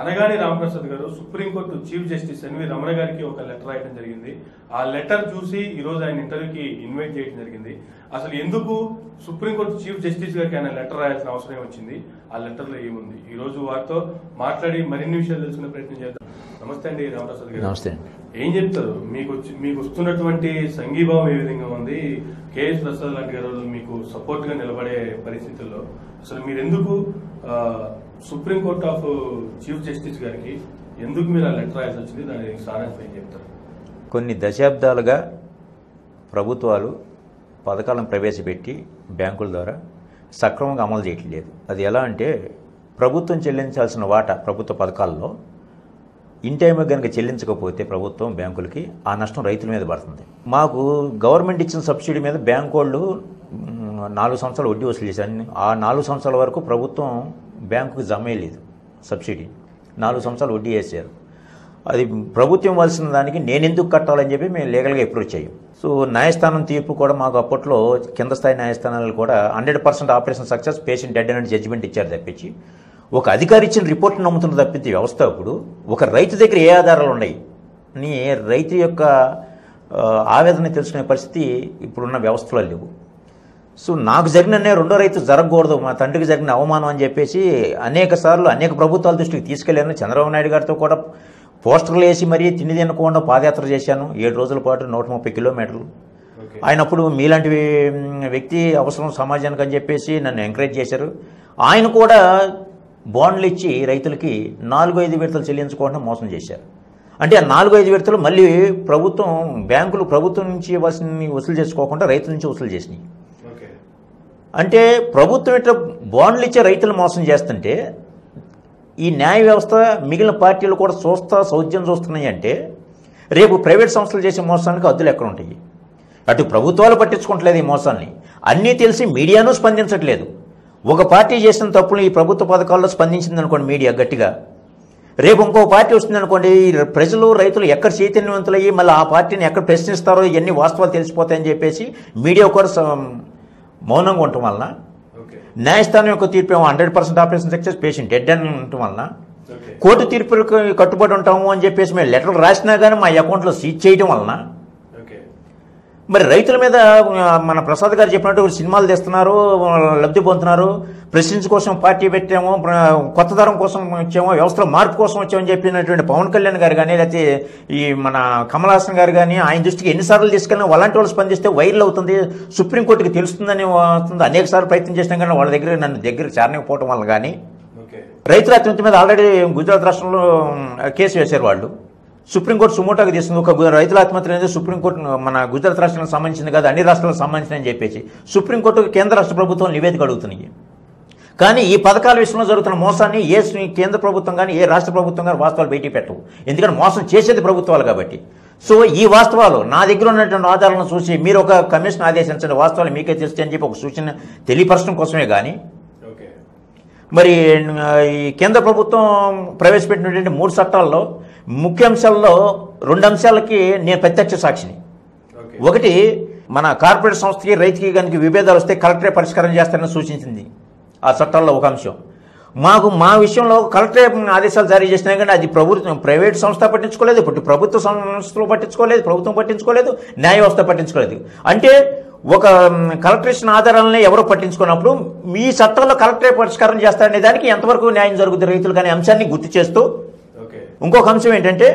Anagani Ramaprasad garu supreme court chief justice NV Ramana గారికి ఒక letter రాయడం జరిగింది. ఆ లెటర్ చూసి ఈ రోజు ఆయన ఇంటర్వ్యూకి ఇన్వైట్ చేయడం జరిగింది. అసలు ఎందుకు సుప్రీంకోర్టు చీఫ్ జస్టిస్ గారికి ఆయన లెటర్ రాయాల్సిన అవసరం వచ్చింది ఆ లెటర్లో ఏముంది? ఈ రోజు వారితో మాట్లాడి మరిన్ని విషయాలు తెలుసుకునే ప్రయత్నం చేద్దాం. నమస్తే అండి రామప్రసాద్ గారు. నమస్తే. ఏం చెప్తారు? మీకు మీకు వస్తున్నటువంటి సంఘీభావం ఏ విధంగా ఉంది? కేఎస్ ప్రసాద్ లాంటి గారు మీకు సపోర్ట్గా నిలబడే పరిస్థితుల్లో అసలు మీరు ఎందుకు సుప్రీంకోర్టు ఆఫ్ చీఫ్ జస్టిస్ గారికి ఎందుకు మీరు ఆ లెటర్ రాయాల్సి వచ్చింది దాని సారాంశం ఏం చెప్తారు? కొన్ని దశాబ్దాలుగా ప్రభుత్వాలు పథకాలను ప్రవేశపెట్టి బ్యాంకుల ద్వారా సక్రమంగా అమలు చేయట్లేదు. అది ఎలా అంటే ప్రభుత్వం చెల్లించాల్సిన వాటా ప్రభుత్వ పథకాల్లో ఇన్ టైం కనుక చెల్లించకపోతే ప్రభుత్వం బ్యాంకులకి ఆ నష్టం రైతుల మీద పడుతుంది. మాకు గవర్నమెంట్ ఇచ్చిన సబ్సిడీ మీద బ్యాంకు వాళ్ళు నాలుగు సంవత్సరాలు వడ్డీ వసూలు చేశారు. ఆ నాలుగు సంవత్సరాల వరకు ప్రభుత్వం బ్యాంకుకి జమ లేదు సబ్సిడీ. నాలుగు సంవత్సరాలు వడ్డీ వేసారు అది ప్రభుత్వం ఇవ్వాల్సిన దానికి నేను ఎందుకు కట్టాలని చెప్పి మేము లీగల్గా అప్రోచ్ చేయం సో న్యాయస్థానం తీర్పు కూడా మాకు అప్పట్లో కింద స్థాయి న్యాయస్థానాలు కూడా hundred percent operation success patient dead అనే జడ్జిమెంట్ ఇచ్చారు తప్పించి. ఒక అధికారి ఇచ్చిన రిపోర్ట్ నమ్ముతున్న తప్పించి వ్యవస్థ అప్పుడు ఒక రైతు దగ్గర ఏ ఆధారాలు ఉన్నాయి? అని రైతు యొక్క ఆవేదన తెలుసుకునే పరిస్థితి ఇప్పుడున్న వ్యవస్థలో లేవు. సో నాకు జరిగిన రెండో రైతు జరగకూడదు మా తండ్రికి జరిగిన అవమానం అని చెప్పేసి అనేక సార్లు అనేక ప్రభుత్వాల దృష్టికి తీసుకెళ్ళాను. చంద్రబాబు నాయుడు గారితో కూడా పోస్టర్లు వేసి మరీ తిండి తినకుండా పాదయాత్ర చేశాను. ఏడు రోజుల పాటు నూట ముప్పై కిలోమీటర్లు. ఆయన అప్పుడు మీలాంటి వ్యక్తి అవసరం సమాజానికి అని చెప్పేసి నన్ను ఎంకరేజ్ చేశారు. ఆయన కూడా బాండ్లు ఇచ్చి రైతులకి నాలుగు ఐదు విడతలు చెల్లించుకోవడం మోసం చేశారు. అంటే ఆ నాలుగు ఐదు విడతలు మళ్ళీ ప్రభుత్వం బ్యాంకులు ప్రభుత్వం నుంచి ఇవ్వాల్సిన వసూలు చేసుకోకుండా రైతుల నుంచి వసూలు చేసినాయి. అంటే ప్రభుత్వం ఇట్లా బాండ్లు ఇచ్చే రైతులు మోసం చేస్తుంటే ఈ న్యాయ వ్యవస్థ మిగిలిన పార్టీలు కూడా చూస్తా సౌద్యం చూస్తున్నాయి అంటే రేపు ప్రైవేట్ సంస్థలు చేసే మోసానికి హద్దులు ఎక్కడ ఉంటాయి? అటు ప్రభుత్వాలు పట్టించుకోవట్లేదు ఈ మోసాన్ని అన్నీ తెలిసి మీడియాను స్పందించట్లేదు. ఒక పార్టీ చేసిన తప్పులు ఈ ప్రభుత్వ పథకాల్లో స్పందించింది అనుకోండి మీడియా గట్టిగా. రేపు ఇంకో పార్టీ వస్తుంది అనుకోండి ఈ ప్రజలు రైతులు ఎక్కడ చైతన్యవంతులయ్యి మళ్ళీ ఆ పార్టీని ఎక్కడ ప్రశ్నిస్తారో ఇవన్నీ వాస్తవాలు తెలిసిపోతాయని చెప్పేసి మీడియా కూడా స- మౌనంగా ఉండటం వలన న్యాయస్థానం యొక్క తీర్పు ఏమో hundred percent operation success patient dead అని ఉండటం వలన కోర్టు తీర్పులకు కట్టుబడి ఉంటాము అని చెప్పేసి మేము లెటర్ రాసినా కానీ మా అకౌంట్లో సీజ్ చేయడం వలన మరి రైతుల మీద మన ప్రసాద్ గారు చెప్పినట్టు సినిమాలు తెస్తున్నారు లబ్ధి పొందుతున్నారు. ప్రెసిడెన్స్ కోసం పార్టీ పెట్టాము కొత్త తరం కోసం వచ్చాము వ్యవస్థలో మార్పు కోసం వచ్చామని చెప్పినటువంటి పవన్ కళ్యాణ్ గారు కానీ లేకపోతే ఈ మన కమల్ హాసన్ గారు కానీ ఆయన దృష్టికి ఎన్నిసార్లు తీసుకెళ్ళినా అలాంటి వాళ్ళు స్పందిస్తే వైరల్ అవుతుంది సుప్రీంకోర్టుకి తెలుస్తుందని వస్తుంది. అనేక సార్లు ప్రయత్నం చేసినా కానీ వాళ్ళ దగ్గర నన్ను దగ్గర చేరనికపోవటం వల్ల కానీ రైతుల ఆత్మహత్య మీద ఆల్రెడీ గుజరాత్ రాష్ట్రంలో కేసు వేశారు వాళ్ళు. సుప్రీంకోర్టు సుమోటాకు తీసుకుంది ఒక రైతుల ఆత్మహత్య అనేది సుప్రీంకోర్టు మన గుజరాత్ రాష్ట్రానికి సంబంధించింది కాదు అన్ని రాష్ట్రాలకు సంబంధించిన అని చెప్పేసి సుప్రీంకోర్టు కేంద్ర రాష్ట్ర ప్రభుత్వం నివేదిక అడుగుతున్నాయి కానీ ఈ పథకాల విషయంలో జరుగుతున్న మోసాన్ని ఏ స్- కేంద్ర ప్రభుత్వం కానీ ఏ రాష్ట్ర ప్రభుత్వం కానీ వాస్తవాలు బయటికి పెట్టవు. ఎందుకంటే మోసం చేసేది ప్రభుత్వాలు కాబట్టి. సో ఈ వాస్తవాలు నా దగ్గర ఉన్నటువంటి ఆధారాలను చూసి మీరు ఒక కమిషన్ ఆదేశించండి వాస్తవాలు మీకే తెలుస్తాయి అని చెప్పి ఒక సూచన తెలియపరచడం కోసమే కానీ ఓకే. మరి ఈ కేంద్ర ప్రభుత్వం ప్రవేశపెట్టినటువంటి మూడు చట్టాల్లో ముఖ్య అంశాల్లో రెండు అంశాలకి నేను ప్రత్యక్ష సాక్షిని. ఒకటి మన కార్పొరేట్ సంస్థకి రైతుకి కనుక విభేదాలు వస్తే కలెక్టరే పరిష్కారం చేస్తారని సూచించింది. ఆ చట్టాల్లో ఒక అంశం. మాకు మా విషయంలో కలెక్టరే ఆదేశాలు జారీ చేసినా కానీ అది ప్రభుత్వం ప్రైవేట్ సంస్థ పట్టించుకోలేదు ఇప్పుడు ప్రభుత్వ సంస్థలు పట్టించుకోలేదు ప్రభుత్వం పట్టించుకోలేదు న్యాయ వ్యవస్థ పట్టించుకోలేదు. అంటే ఒక కలెక్టరేషన్ ఆధారాలని ఎవరో పట్టించుకున్నప్పుడు మీ చట్టాల్లో కలెక్టరే పరిష్కారం చేస్తారనే దానికి ఎంతవరకు న్యాయం జరుగుతుంది రైతులు కానీ అంశాన్ని గుర్తు చేస్తూ ఇంకొక అంశం ఏంటంటే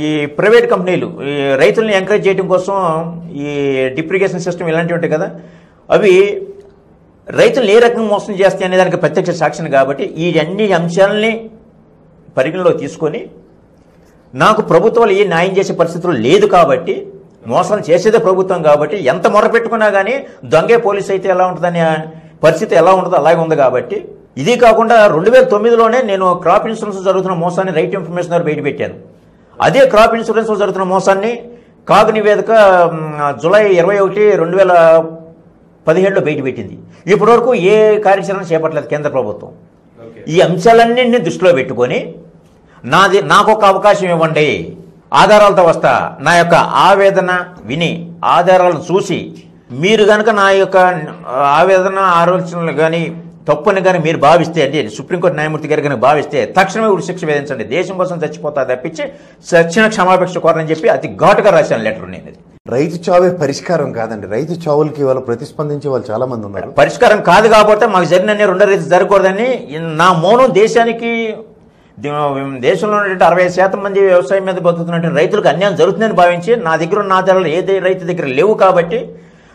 ఈ ప్రైవేట్ కంపెనీలు ఈ రైతుల్ని ఎంకరేజ్ చేయడం కోసం ఈ డిప్రికేషన్ సిస్టమ్ ఇలాంటివి ఉంటాయి కదా అవి రైతులను ఏ రకంగా మోసం చేస్తాయి అనే దానికి ప్రత్యక్ష సాక్ష్యం కాబట్టి ఈ అన్ని అంశాలని పరిగణలో తీసుకొని నాకు ప్రభుత్వాలు ఏ న్యాయం చేసే పరిస్థితులు లేదు కాబట్టి మోసం చేసేదే ప్రభుత్వం కాబట్టి ఎంత మొరపెట్టుకున్నా కానీ దొంగే పోలీస్ అయితే ఎలా ఉంటుందనే పరిస్థితి ఎలా ఉంటుందో అలాగే ఉంది కాబట్టి ఇది కాకుండా రెండు వేల తొమ్మిదిలోనే నేను క్రాప్ ఇన్సూరెన్స్ జరుగుతున్న మోసాన్ని రైట్ ఇన్ఫర్మేషన్ ద్వారా బయటపెట్టాను. అదే క్రాప్ ఇన్సూరెన్స్ జరుగుతున్న మోసాన్ని కాగు నివేదిక జూలై ఇరవై ఒకటి రెండు వేల పదిహేడులో బయటపెట్టింది. ఇప్పటివరకు ఏ కార్యాచరణ చేపట్టలేదు కేంద్ర ప్రభుత్వం. ఈ అంశాలన్నింటినీ దృష్టిలో పెట్టుకొని నాది నాకు ఒక అవకాశం ఇవ్వండి. ఆధారాలతో వస్తా. నా యొక్క ఆవేదన విని ఆధారాలను చూసి మీరు కనుక నా యొక్క ఆవేదన ఆలోచనలు కానీ తప్పని కానీ మీరు భావిస్తే అంటే సుప్రీంకోర్టు న్యాయమూర్తి గారు కానీ భావిస్తే తక్షణమే ఉరి శిక్ష విధించండి. దేశం కోసం చచ్చిపోతా తప్పించి సచ్చిన క్షమాపేక్ష కోరని చెప్పి అతి ఘాటుగా రాశాను లెటర్ నేను. రైతు చావే పరిష్కారం కాదండి. రైతు చావులకి వాళ్ళు ప్రతిస్పందించే వాళ్ళు చాలా మంది ఉన్నారు. పరిష్కారం కాదు కాబట్టి మాకు జరిగిన రెండో రీతి జరగకూడదని నా మౌనం దేశానికి దేశంలో ఉన్నటువంటి అరవై శాతం మంది వ్యవసాయం మీద బతుకుతున్నటువంటి రైతులకు అన్యాయం జరుగుతుందని భావించి నా దగ్గర ఉన్న ఆధారాలు ఏ రైతు దగ్గర లేవు కాబట్టి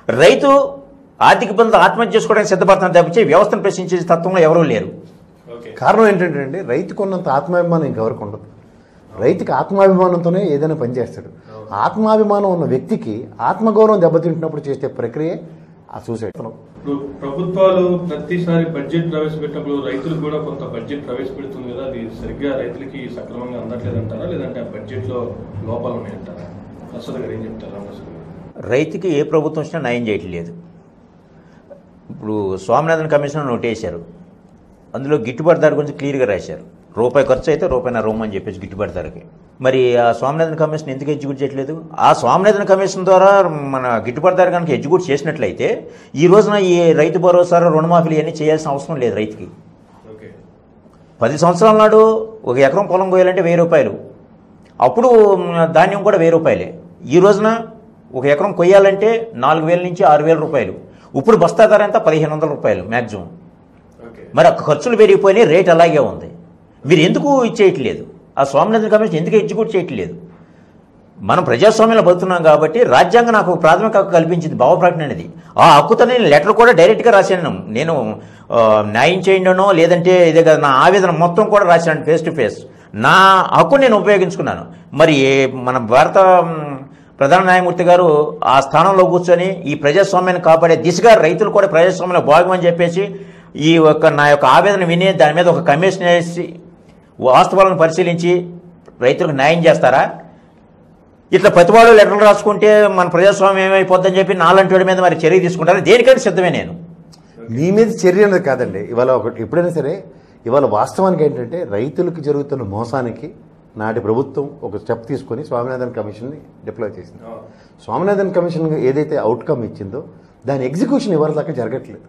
రైతు ఆర్థిక ఇబ్బందులు ఆత్మహత్య చేసుకోవడానికి సిద్ధపడుతున్నారు తప్పించి వ్యవస్థను ప్రశ్నించే తత్వంలో ఎవరూ లేరు. ఓకే. కారణం ఏంటంటే అండి రైతుకు ఉన్నంత ఆత్మాభిమానం ఇంకెవరికి ఉండదు. రైతుకి ఆత్మాభిమానంతోనే ఏదైనా పని చేస్తాడు. ఆత్మాభిమానం ఉన్న వ్యక్తికి ఆత్మగౌరవం దెబ్బతింటున్నప్పుడు చేసే ప్రక్రియ ఆ సూసైడ్. ఇప్పుడు ప్రభుత్వాలు ప్రతిసారి బడ్జెట్ ప్రవేశపెట్టినప్పుడు రైతులకు కూడా కొంత బడ్జెట్ ప్రవేశపెడుతుంది కదా అది సరిగ్గా రైతులకి సక్రమంగా అందట్లేదంటారా? లేదంటే ఆ బడ్జెట్లో లోపాలు ఉన్నాయంటారా అసలు గారు ఏం చెప్తారు? రైతుకి ఏ ప్రభుత్వం వచ్చినా న్యాయం చేయట్లేదు. ఇప్పుడు స్వామినాథన్ కమిషన్ నోట్ వేశారు అందులో గిట్టుబాటు ధర గురించి క్లియర్గా రాశారు. రూపాయి ఖర్చు అయితే రూపాయి నా రూమ్ అని చెప్పేసి గిట్టుబాటు ధరకి మరి ఆ స్వామినాథన్ కమిషన్ ఎందుకు ఎగ్జిక్యూట్ చేయట్లేదు? ఆ స్వామినాథన్ కమిషన్ ద్వారా మన గిట్టుబాటు ధర కనుక ఎగ్జిక్యూట్ చేసినట్లయితే ఈ రోజున ఈ రైతు భరోసా రుణమాఫీలు ఇవన్నీ చేయాల్సిన అవసరం లేదు రైతుకి. ఓకే. పది సంవత్సరాల నాడు ఒక ఎకరం పొలం కోయాలంటే వెయ్యి రూపాయలు. అప్పుడు ధాన్యం కూడా వెయ్యి రూపాయలే. ఈ రోజున ఒక ఎకరం కొయ్యాలంటే నాలుగు వేల నుంచి ఆరు వేల రూపాయలు. ఇప్పుడు బస్తా ధర ఎంత? పదిహేను వందల రూపాయలు మ్యాక్సిమం మరి ఆ ఖర్చులు పెరిగిపోయినాయి రేట్ అలాగే ఉంది. మీరు ఎందుకు ఇచ్చేయట్లేదు? ఆ స్వామినాథన్ కమిషన్ ఎందుకు ఎగ్జిక్యూట్ చేయట్లేదు? మనం ప్రజాస్వామ్యంలో బతుకున్నాం కాబట్టి రాజ్యాంగం నాకు ప్రాథమిక హక్కు కల్పించింది భావ ప్రకటన అనేది. ఆ హక్కుతో నేను లెటర్ కూడా డైరెక్ట్గా రాశాను. నేను న్యాయం చేయండినో లేదంటే ఇదే కదా నా ఆవేదన మొత్తం కూడా రాశాను ఫేస్ టు ఫేస్ నా హక్కు నేను ఉపయోగించుకున్నాను. మరి మన భారత ప్రధాన న్యాయమూర్తి గారు ఆ స్థానంలో కూర్చొని ఈ ప్రజాస్వామ్యాన్ని కాపాడే దిశగా రైతులు కూడా ప్రజాస్వామ్యంలో భాగమని చెప్పేసి ఈ యొక్క నా యొక్క ఆవేదన విని దాని మీద ఒక కమిషన్ వేసి వాస్తవాలను పరిశీలించి రైతులకు న్యాయం చేస్తారా? ఇట్లా ప్రతివాడు లెటర్లు రాసుకుంటే మన ప్రజాస్వామ్యం ఏమైపోద్దని చెప్పి నాలంటి వాడి మీద మరి చర్య తీసుకుంటారు? దేనికంటే సిద్ధమే నేను. మీ మీద చర్య అనేది కాదండి. ఇవాళ ఒక ఎప్పుడైనా సరే ఇవాళ వాస్తవానికి ఏంటంటే రైతులకు జరుగుతున్న మోసానికి నాటి ప్రభుత్వం ఒక స్టెప్ తీసుకొని స్వామినాథన్ కమిషన్ని డిప్లాయ్ చేసింది. స్వామినాథన్ కమిషన్ ఏదైతే అవుట్కమ్ ఇచ్చిందో దాని ఎగ్జిక్యూషన్ ఇవాళ దాకా జరగట్లేదు.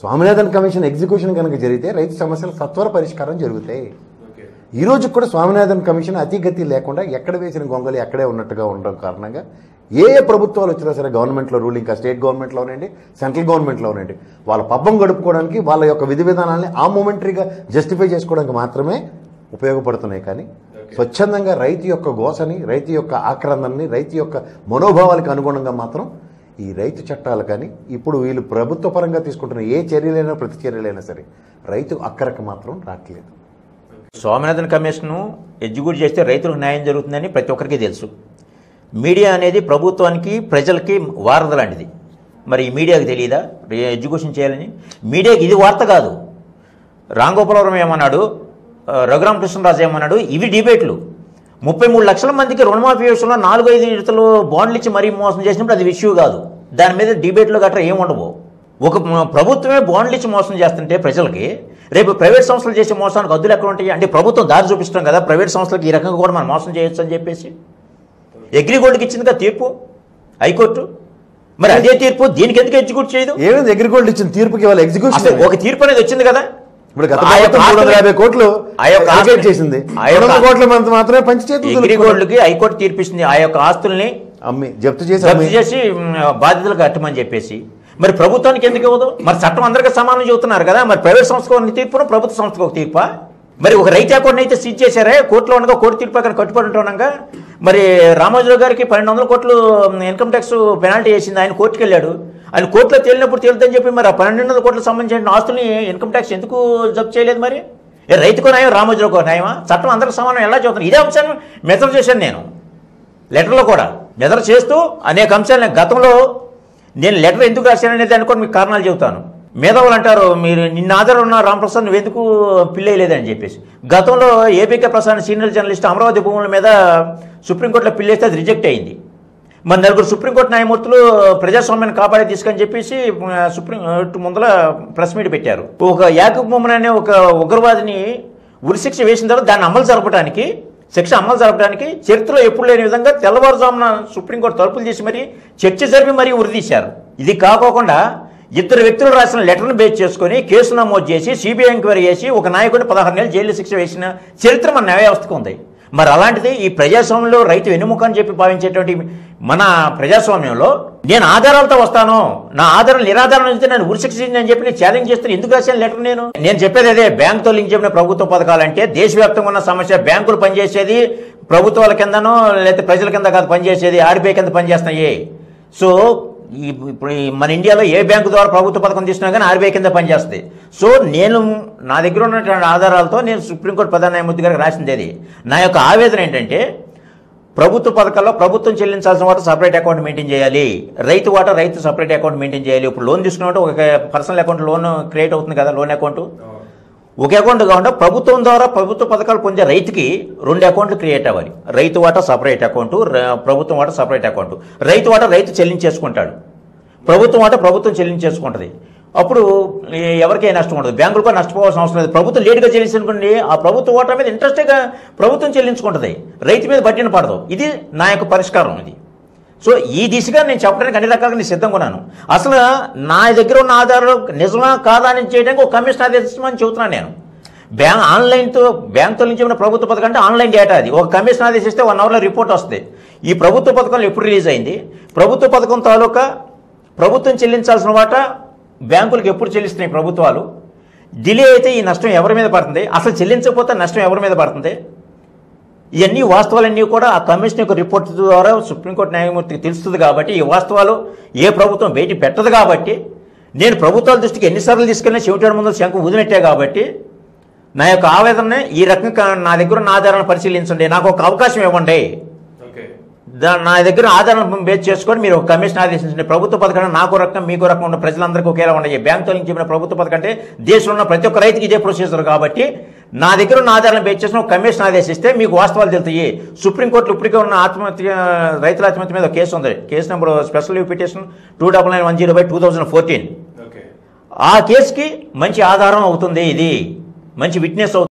స్వామినాథన్ కమిషన్ ఎగ్జిక్యూషన్ కనుక జరిగితే రైతు సమస్యల సత్వర పరిష్కారం జరుగుతాయి. ఈ రోజు కూడా స్వామినాథన్ కమిషన్ అతిగతి లేకుండా ఎక్కడ వేసిన గొంగలి అక్కడే ఉన్నట్టుగా ఉండడం కారణంగా ఏ ఏ ప్రభుత్వాలు వచ్చినా సరే గవర్నమెంట్లో రూలింగ్ ఇంకా స్టేట్ గవర్నమెంట్లో ఉండండి సెంట్రల్ గవర్నమెంట్లో ఉండండి వాళ్ళ పబ్బం గడుపుకోవడానికి వాళ్ళ యొక్క విధి విధానాలని ఆ మూమెంటరీగా జస్టిఫై చేసుకోవడానికి మాత్రమే ఉపయోగపడుతున్నాయి కానీ స్వచ్ఛందంగా రైతు యొక్క గోసని రైతు యొక్క ఆక్రందనని రైతు యొక్క మనోభావాలకు అనుగుణంగా మాత్రం ఈ రైతు చట్టాలు కానీ ఇప్పుడు వీళ్ళు ప్రభుత్వ పరంగా తీసుకుంటున్న ఏ చర్యలైనా ప్రతి చర్యలైనా సరే రైతు అక్కరకు మాత్రం రావట్లేదు స్వామినాథన్ కమిషను ఎగ్జిక్యూట్ చేస్తే రైతులకు న్యాయం జరుగుతుందని ప్రతి ఒక్కరికి తెలుసు. మీడియా అనేది ప్రభుత్వానికి ప్రజలకి వారధ లాంటిది. మరి ఈ మీడియాకి తెలియదా? ఎడ్యుకేషన్ చేయాలని? మీడియాకి ఇది వార్త కాదు. రాంగోపాలవరం ఏమన్నాడు? ఆ, రఘురామకృష్ణరాజు ఏమన్నాడు? ఇవి డిబేట్లు. ముప్పై మూడు లక్షల మందికి రుణమాఫీ విషయంలో నాలుగు ఐదు విడతలు బాండ్లు ఇచ్చి మరీ మోసం చేసినప్పుడు అది ఇష్యూ కాదు. దాని మీద డిబేట్లు గట్రా ఏం ఉండవు. ఒక ప్రభుత్వమే బాండ్లు ఇచ్చి మోసం చేస్తుంటే ప్రజలకి రేపు ప్రైవేట్ సంస్థలు చేసే మోసానికి హద్దులు ఎక్కడ ఉంటాయి? అంటే ప్రభుత్వం దారి చూపిస్తాం కదా ప్రైవేట్ సంస్థలకు ఈ రకంగా కూడా మనం మోసం చేయొచ్చు అని చెప్పేసి. అగ్రిగోల్డ్కి ఇచ్చింది కదా తీర్పు? హైకోర్టు? మరి అదే తీర్పు దీనికి ఎందుకు ఎగ్జిక్యూట్ చేయదు? ఏమైంది? అగ్రిగోల్డ్ ఇచ్చిన తీర్పుకి వాళ్ళ అసలు ఎగ్జిక్యూషన్ ఒక తీర్పు అనేది వచ్చింది కదా. ఇప్పుడు గత మూడు వందల యాభై కోట్లు చేసింది. కోట్ల మంది మాత్రమే పంచి. అగ్రిగోల్డ్కి హైకోర్టు తీర్పిస్తుంది. ఆ యొక్క ఆస్తుల్ని అమ్మి జప్తు చేసి జప్తు చేసి మ్, బాధితులకు కట్టమని చెప్పేసి. మరి ప్రభుత్వానికి ఎందుకు ఇవ్వదు? మరి చట్టం అందరికీ సమానం చెబుతున్నారు కదా. మరి ప్రైవేట్ సంస్థకు ఒక తీర్పును ప్రభుత్వ సంస్థకు ఒక తీర్పా? మరి ఒక రైతు అకౌంట్ అయితే సీజ్ చేశారే? కోర్టులో ఉండగా కోర్టు తీర్పు అక్కడ కట్టుబడి ఉంటుండగా మరి రామోజీరావు గారికి పన్నెండు వందల కోట్లు ఇన్కమ్ ట్యాక్స్ పెనాల్టీ వేసింది. ఆయన కోర్టుకు వెళ్ళాడు ఆయన కోర్టులో తేలినప్పుడు తేలుదని చెప్పి మరి ఆ పన్నెండు వందల కోట్లకు సంబంధించిన ఆస్తుల్ని ఇన్కమ్ ట్యాక్స్ ఎందుకు జప్తు చేయలేదు మరి? ఏ రైతుకో న్యాయం రామోజీరావుకో న్యాయమా? చట్టం అందరికి సమానం ఎలా చెబుతున్నారు? ఇదే అంశాన్ని మెజర్ చేశాను నేను. లెటర్లో కూడా మెజర్ చేస్తూ అనేక అంశాలు గతంలో నేను లెటర్ ఎందుకు రాశాననే దానికి కూడా మీకు కారణాలు చెబుతాను. మేధావులు అంటారు మీరు నిన్న ఆధారం ఉన్న రామప్రసాద్ నువ్వెందుకు పిల్లేయలేదని చెప్పేసి. గతంలో APK Prasad senior journalist Amaravati భూముల మీద సుప్రీంకోర్టులో పిల్లేస్తే అది రిజెక్ట్ అయింది. మరి నలుగురు సుప్రీంకోర్టు న్యాయమూర్తులు ప్రజాస్వామ్యాన్ని కాపాడే తీసుకని చెప్పేసి సుప్రీం కోర్టు ముందల ప్రెస్ మీట్ పెట్టారు. ఒక యాకబ్ మొహమ్మన్ అనే ఒక ఉగ్రవాదిని ఉరిశిక్ష వేసిన తర్వాత దాన్ని అమలు జరపడానికి శిక్ష అమలు జరపడానికి చరిత్రలో ఎప్పుడు లేని విధంగా తెల్లవారుజామున సుప్రీంకోర్టు తలుపులు తీసి మరీ చర్చ జరిపి మరీ ఉరిదీశారు ఇది కాకోకుండా ఇద్దరు వ్యక్తులు రాసిన లెటర్ను బేస్ చేసుకొని కేసు నమోదు చేసి సిబిఐ ఎంక్వైరీ చేసి ఒక నాయకుడిని పదహారు నెలలు జైలు శిక్ష వేసిన చరిత్ర మన న్యాయ వ్యవస్థకు ఉంది. మరి అలాంటిది ఈ ప్రజాస్వామ్యంలో రైతు వెన్నుముక అని చెప్పి భావించేటువంటి మన ప్రజాస్వామ్యంలో నేను ఆధారాలతో వస్తాను. నా ఆధారం నిరాధారం నుంచి నన్ను ఉరిశిక్షించి అని చెప్పి నేను ఛాలెంజ్ చేస్తాను ఎందుకు రాశాను లెటర్ నేను? నేను చెప్పేది అదే బ్యాంకుతో లింక్ చెప్పిన ప్రభుత్వ పథకాలంటే దేశవ్యాప్తంగా ఉన్న సమస్య బ్యాంకులు పనిచేసేది ప్రభుత్వాల కిందనో లేకపోతే ప్రజల కింద కాదు పనిచేసేది ఆర్బీఐ కింద పనిచేస్తున్నాయి. సో ఇప్పుడు మన ఇండియాలో ఏ బ్యాంకు ద్వారా ప్రభుత్వ పథకం తీసుకున్నా కానీ ఆర్బీఐ కింద పనిచేస్తుంది. సో నేను నా దగ్గర ఉన్నటువంటి ఆధారాలతో నేను సుప్రీంకోర్టు ప్రధాన న్యాయమూర్తి గారికి రాసింది అది. నా యొక్క ఆవేదన ఏంటంటే ప్రభుత్వ పథకాల్లో ప్రభుత్వం చెల్లించాల్సిన వాటా సపరేట్ అకౌంట్ మెయింటైన్ చేయాలి. రైతు వాటా రైతు సపరేట్ అకౌంట్ మెయింటైన్ చేయాలి. ఇప్పుడు లోన్ తీసుకున్నట్టు ఒక పర్సనల్ అకౌంట్ లోన్ క్రియేట్ అవుతుంది కదా లోన్ అకౌంట్? ఒక అకౌంట్ కాకుండా ప్రభుత్వం ద్వారా ప్రభుత్వ పథకాలు పొందే రైతుకి రెండు అకౌంట్లు క్రియేట్ అవ్వాలి. రైతు వాటా సపరేట్ అకౌంట్ ప్రభుత్వం వాటా సపరేట్ అకౌంట్. రైతు వాటా రైతు చెల్లించేసుకుంటాడు. ప్రభుత్వం వాటా ప్రభుత్వం చెల్లించేసుకుంటుంది. అప్పుడు ఎవరికే నష్టం ఉండదు. బ్యాంకులకు నష్టపోవాల్సిన అవసరం లేదు. ప్రభుత్వం లేటుగా చెల్లించుకోండి ఆ ప్రభుత్వ ఓటర్ మీద ఇంట్రెస్ట్గా ప్రభుత్వం చెల్లించుకుంటుంది. రైతు మీద బట్టిన పడదు. ఇది నా యొక్క పరిష్కారం ఇది. సో ఈ దిశగా నేను చెప్పడానికి అన్ని రకాలుగా నేను సిద్ధంగా ఉన్నాను. అసలు నా దగ్గర ఉన్న ఆధారాలు నిజమా కాదా అని చేయడానికి ఒక కమిషన్ ఆదేశించమని చెబుతున్నాను నేను. బ్యాంక్ ఆన్లైన్తో బ్యాంక్తో నుంచి ఉన్న ప్రభుత్వ పథకం అంటే ఆన్లైన్ డేటా అది. ఒక కమిషన్ ఆదేశిస్తే వన్ అవర్లో రిపోర్ట్ వస్తుంది. ఈ ప్రభుత్వ పథకంలో ఎప్పుడు రిలీజ్ అయింది? ప్రభుత్వ పథకం తాలూకా ప్రభుత్వం చెల్లించాల్సిన వాటా బ్యాంకులకు ఎప్పుడు చెల్లిస్తున్నాయి ప్రభుత్వాలు? డిలే అయితే ఈ నష్టం ఎవరి మీద పడుతుంది? అసలు చెల్లించకపోతే నష్టం ఎవరి మీద పడుతుంది? ఇవన్నీ వాస్తవాలన్నీ కూడా ఆ కమిషన్ యొక్క రిపోర్ట్ ద్వారా సుప్రీంకోర్టు న్యాయమూర్తికి తెలుస్తుంది కాబట్టి ఈ వాస్తవాలు ఏ ప్రభుత్వం బయట పెట్టదు కాబట్టి నేను ప్రభుత్వాల దృష్టికి ఎన్నిసార్లు తీసుకెళ్ళినా చెవిటాడు ముందు శంకు వదిలినట్టే కాబట్టి నా యొక్క ఆవేదన ఈ రకంగా నా దగ్గర ఉన్న ఆధారాలను పరిశీలించండి. నాకు ఒక అవకాశం ఇవ్వండి. నా దగ్గర ఆధారం బేస్ చేసుకొని మీరు ఒక కమిషన్ ఆదేశించండి. ప్రభుత్వ పథకం నాకు రకం మీకు రకం ఉన్న ప్రజలందరికీ ఒకేలా ఉన్నాయి బ్యాంకుతో నుంచి చెప్పిన ప్రభుత్వ పథకం అంటే దేశంలో ఉన్న ప్రతి ఒక్క రైతుకి ఇదే ప్రొసీజర్ కాబట్టి నా దగ్గర ఉన్న ఆధారాలను బేస్ చేసుకుని ఒక కమిషన్ ఆదేశిస్తే మీకు వాస్తవాలు తెలుతాయి. సుప్రీంకోర్టులో ఇప్పటికే ఉన్న ఆత్మహత్య రైతుల ఆత్మహత్య మీద కేసు ఉంది. Case number special petition two double nine one zero by two thousand fourteen. Okay. ఆ కేసుకి మంచి ఆధారం అవుతుంది ఇది. మంచి విట్నెస్ అవుతుంది.